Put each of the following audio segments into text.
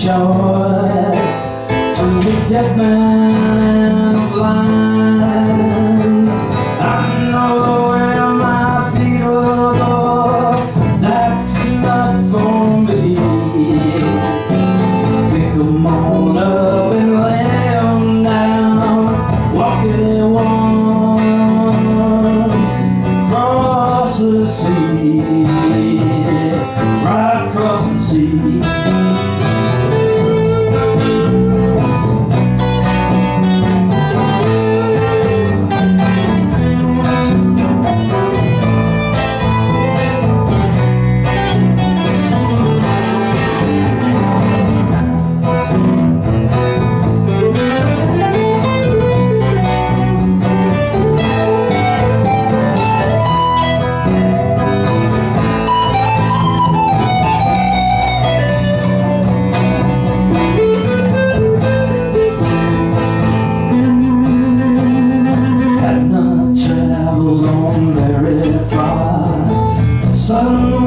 choice to be deaf man or blind. I know where my feet will go. That's enough for me. Pick a moment. sun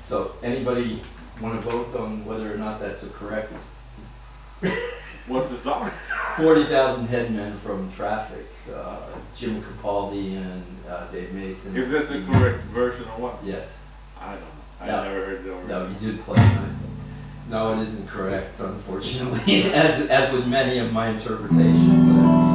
So, anybody want to vote on whether or not that's a correct What's the song? 40,000 headmen from Traffic, uh, Jim Capaldi and uh, Dave Mason. If that's the correct version or what? Yes. I don't know. I No. never heard the No, you did play it nicely. No, it isn't correct, unfortunately, as, as with many of my interpretations.